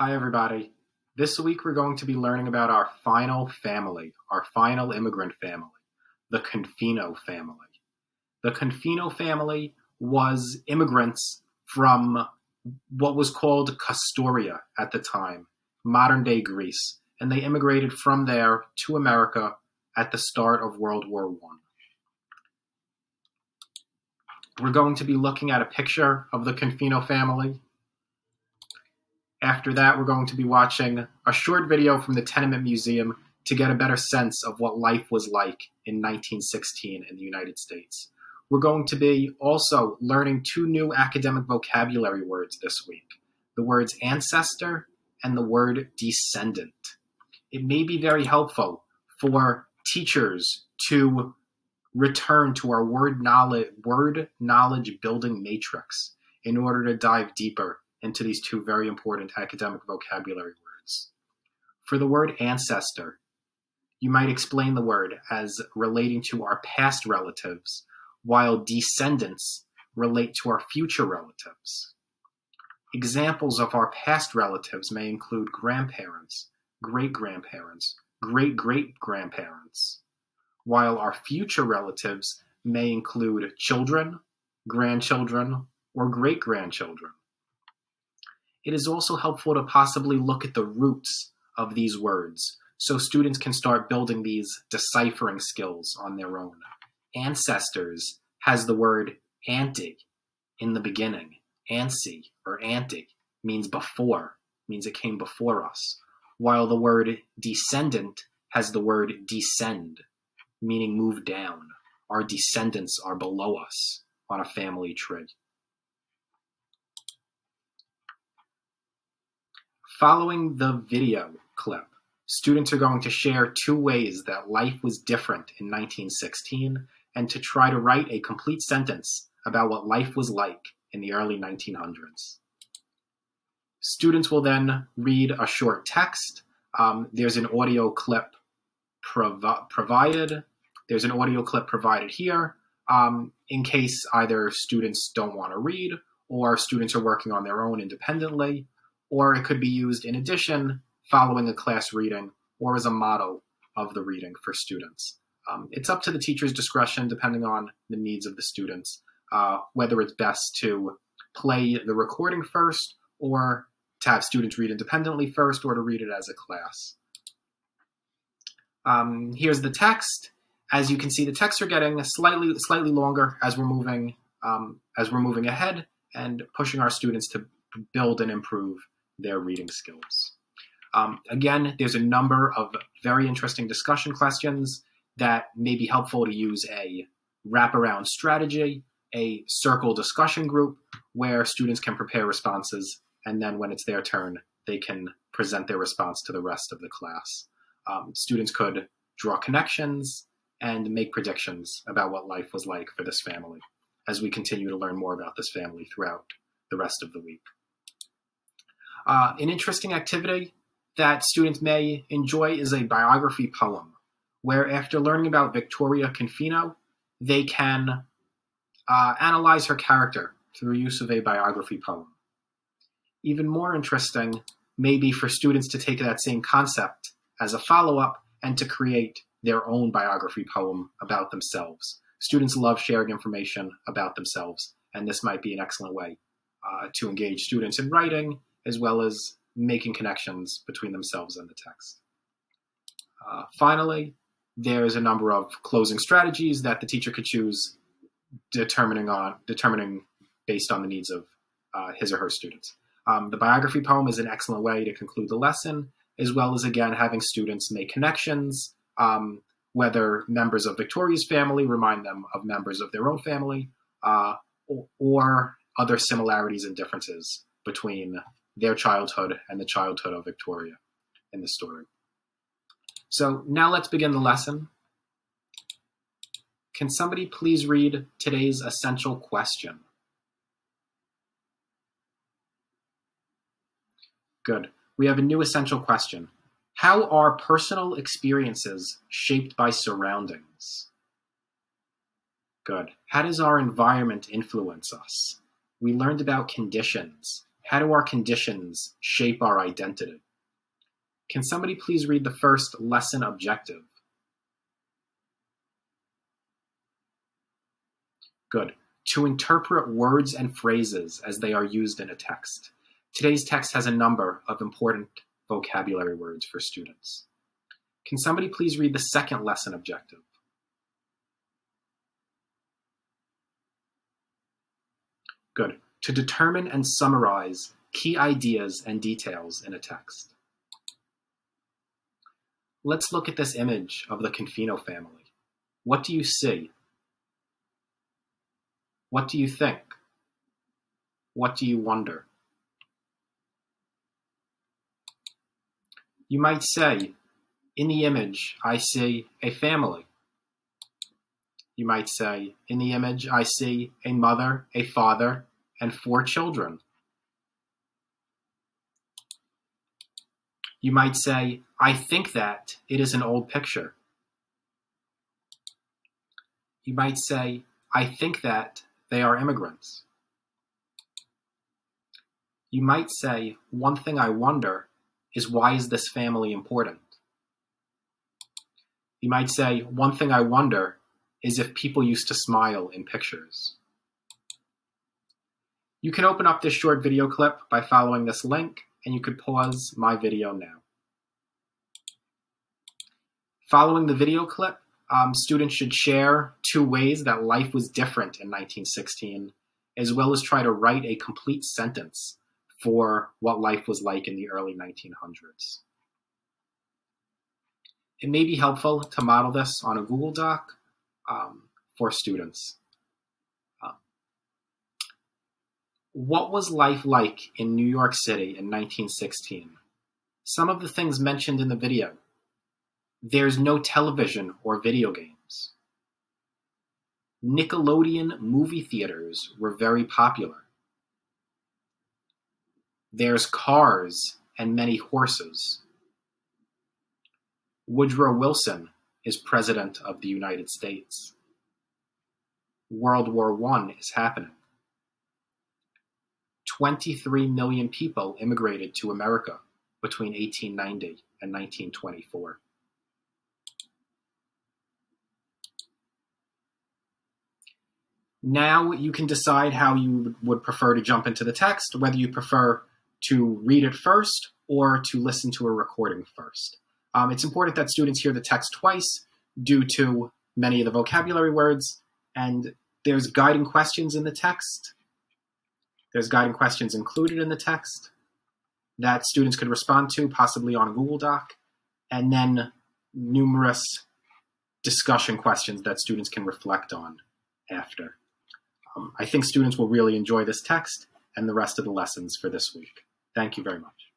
Hi, everybody. This week we're going to be learning about our final family, our final immigrant family, the Confino family. The Confino family was immigrants from what was called Kastoria at the time, modern day Greece, and they immigrated from there to America at the start of World War One. We're going to be looking at a picture of the Confino family. After that, we're going to be watching a short video from the Tenement Museum to get a better sense of what life was like in 1916 in the United States. We're going to be also learning two new academic vocabulary words this week the words ancestor and the word descendant. It may be very helpful for teachers to return to our word knowledge, word knowledge building matrix in order to dive deeper into these two very important academic vocabulary words. For the word ancestor, you might explain the word as relating to our past relatives, while descendants relate to our future relatives. Examples of our past relatives may include grandparents, great grandparents, great great grandparents, while our future relatives may include children, grandchildren, or great grandchildren. It is also helpful to possibly look at the roots of these words so students can start building these deciphering skills on their own. Ancestors has the word anti in the beginning. Ansi or anti means before, means it came before us, while the word descendant has the word descend, meaning move down. Our descendants are below us on a family tree. Following the video clip, students are going to share two ways that life was different in 1916 and to try to write a complete sentence about what life was like in the early 1900s. Students will then read a short text. Um, there's an audio clip provided. There's an audio clip provided here um, in case either students don't want to read or students are working on their own independently, or it could be used in addition following a class reading or as a model of the reading for students. Um, it's up to the teacher's discretion, depending on the needs of the students, uh, whether it's best to play the recording first or to have students read independently first or to read it as a class. Um, here's the text. As you can see, the texts are getting slightly slightly longer as we're moving um, as we're moving ahead and pushing our students to build and improve their reading skills. Um, again, there's a number of very interesting discussion questions that may be helpful to use a wraparound strategy, a circle discussion group where students can prepare responses, and then when it's their turn, they can present their response to the rest of the class. Um, students could draw connections and make predictions about what life was like for this family as we continue to learn more about this family throughout the rest of the week. Uh, an interesting activity that students may enjoy is a biography poem where after learning about Victoria Confino, they can uh, analyze her character through use of a biography poem. Even more interesting may be for students to take that same concept as a follow up and to create their own biography poem about themselves. Students love sharing information about themselves, and this might be an excellent way uh, to engage students in writing as well as making connections between themselves and the text. Uh, finally, there's a number of closing strategies that the teacher could choose determining on determining based on the needs of uh, his or her students. Um, the biography poem is an excellent way to conclude the lesson, as well as again having students make connections, um, whether members of Victoria's family remind them of members of their own family, uh, or, or other similarities and differences between their childhood and the childhood of Victoria in the story. So now let's begin the lesson. Can somebody please read today's essential question? Good. We have a new essential question. How are personal experiences shaped by surroundings? Good. How does our environment influence us? We learned about conditions How do our conditions shape our identity? Can somebody please read the first lesson objective? Good. To interpret words and phrases as they are used in a text. Today's text has a number of important vocabulary words for students. Can somebody please read the second lesson objective? Good. To determine and summarize key ideas and details in a text. Let's look at this image of the Confino family. What do you see? What do you think? What do you wonder? You might say, in the image, I see a family. You might say, in the image, I see a mother, a father, and four children. You might say, I think that it is an old picture. You might say, I think that they are immigrants. You might say, one thing I wonder is why is this family important? You might say, one thing I wonder is if people used to smile in pictures. You can open up this short video clip by following this link, and you could pause my video now. Following the video clip, um, students should share two ways that life was different in 1916, as well as try to write a complete sentence for what life was like in the early 1900s. It may be helpful to model this on a Google Doc um, for students. What was life like in New York City in 1916? Some of the things mentioned in the video. There's no television or video games. Nickelodeon movie theaters were very popular. There's cars and many horses. Woodrow Wilson is President of the United States. World War I is happening. 23 million people immigrated to America between 1890 and 1924. Now you can decide how you would prefer to jump into the text, whether you prefer to read it first or to listen to a recording first. Um, it's important that students hear the text twice due to many of the vocabulary words, and there's guiding questions in the text there's guiding questions included in the text that students could respond to, possibly on a Google Doc, and then numerous discussion questions that students can reflect on after. Um, I think students will really enjoy this text and the rest of the lessons for this week. Thank you very much.